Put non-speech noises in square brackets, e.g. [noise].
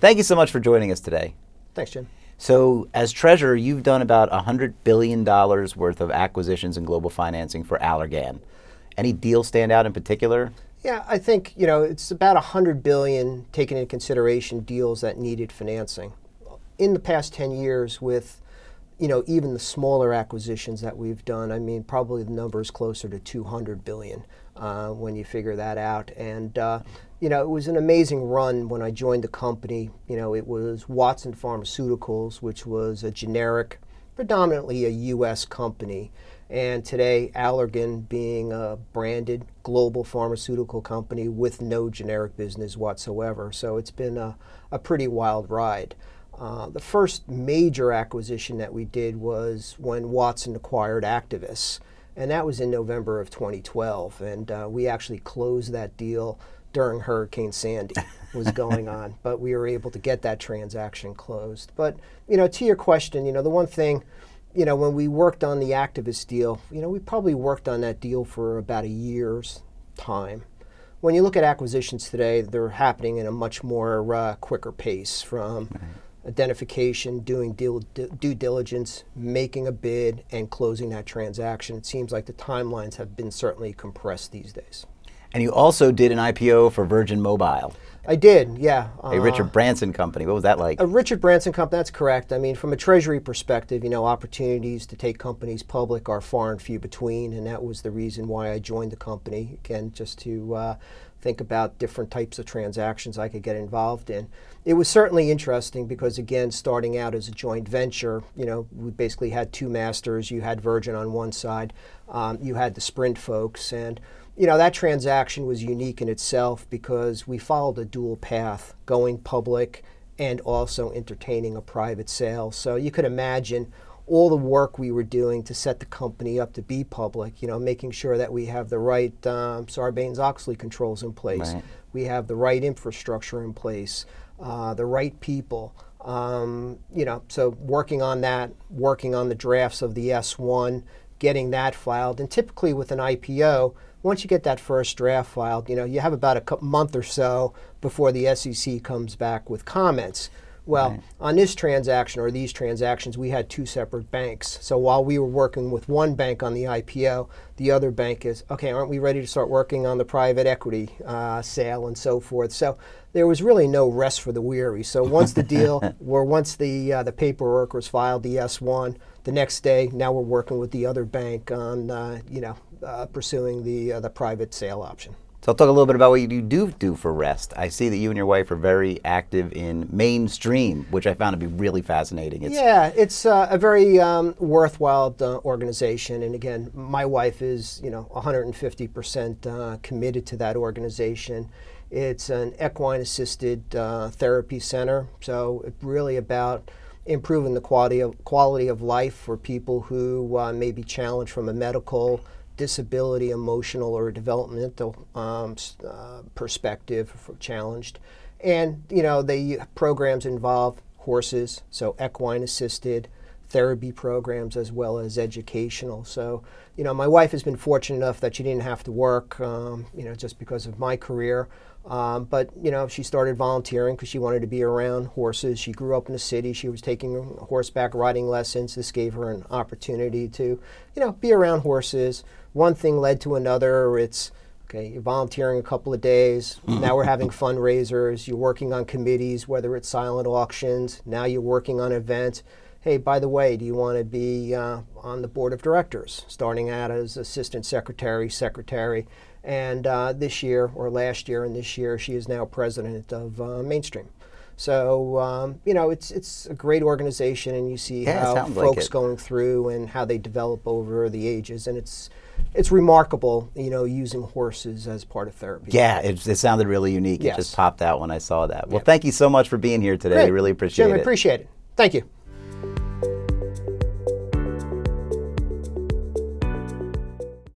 Thank you so much for joining us today. Thanks, Jim. So, as treasurer, you've done about $100 billion worth of acquisitions and global financing for Allergan. Any deals stand out in particular? Yeah, I think you know it's about 100 billion taking into consideration deals that needed financing. In the past 10 years, with you know even the smaller acquisitions that we've done, I mean probably the number is closer to 200 billion uh, when you figure that out. And uh, you know, it was an amazing run when I joined the company. You know, it was Watson Pharmaceuticals, which was a generic, predominantly a U.S. company. And today, Allergan being a branded global pharmaceutical company with no generic business whatsoever. So it's been a, a pretty wild ride. Uh, the first major acquisition that we did was when Watson acquired Actavis, and that was in November of 2012. And uh, we actually closed that deal during Hurricane Sandy was [laughs] going on, but we were able to get that transaction closed. But you know, to your question, you know, the one thing, you know, when we worked on the Actavis deal, you know, we probably worked on that deal for about a year's time. When you look at acquisitions today, they're happening in a much more uh, quicker pace from. Identification, doing deal, due diligence, making a bid, and closing that transaction. It seems like the timelines have been certainly compressed these days. And you also did an IPO for Virgin Mobile. I did, yeah. A Richard uh, Branson company. What was that like? A Richard Branson company, that's correct. I mean, from a treasury perspective, you know, opportunities to take companies public are far and few between, and that was the reason why I joined the company. Again, just to uh, think about different types of transactions I could get involved in. It was certainly interesting because, again, starting out as a joint venture, you know, we basically had two masters. You had Virgin on one side, um, you had the Sprint folks, and you know, that transaction was unique in itself because we followed a dual path, going public and also entertaining a private sale. So you could imagine all the work we were doing to set the company up to be public, you know, making sure that we have the right um, Sarbanes-Oxley controls in place, right. we have the right infrastructure in place, uh, the right people. Um, you know, so working on that, working on the drafts of the S1, getting that filed, and typically with an IPO, once you get that first draft filed, you know, you have about a month or so before the SEC comes back with comments. Well, right. on this transaction or these transactions, we had two separate banks. So while we were working with one bank on the IPO, the other bank is, okay, aren't we ready to start working on the private equity uh, sale and so forth? So there was really no rest for the weary. So once the deal, [laughs] or once the uh, the paperwork was filed, the S1, the next day, now we're working with the other bank on, uh, you know, uh, pursuing the uh, the private sale option. So I'll talk a little bit about what you do do for rest. I see that you and your wife are very active in Mane Stream, which I found to be really fascinating. It's yeah, it's uh, a very um, worthwhile uh, organization, and again, my wife is you know 150 percent uh, committed to that organization. It's an equine assisted uh, therapy center, so it's really about improving the quality of quality of life for people who uh, may be challenged from a medical disability, emotional, or developmental um, uh, perspective challenged. And, you know, the programs involve horses, so equine assisted, therapy programs as well as educational. So, you know, my wife has been fortunate enough that she didn't have to work, um, you know, just because of my career. Um, but you know, she started volunteering because she wanted to be around horses. She grew up in the city. She was taking horseback riding lessons. This gave her an opportunity to, you know, be around horses. One thing led to another. It's okay. You're volunteering a couple of days. now we're having fundraisers. You're working on committees, whether it's silent auctions. Now you're working on events. Hey, by the way, do you want to be uh, on the board of directors? Starting out as assistant secretary, secretary and uh, this year, or last year and this year, she is now president of uh, Mane Stream. So um, you know, it's it's a great organization, and you see yeah, how folks like going through and how they develop over the ages, and it's it's remarkable, you know, using horses as part of therapy. Yeah, it, it sounded really unique. Yes. It just popped out when I saw that. Well, yeah. thank you so much for being here today. Great. really appreciate Jim, it. I appreciate it. Thank you.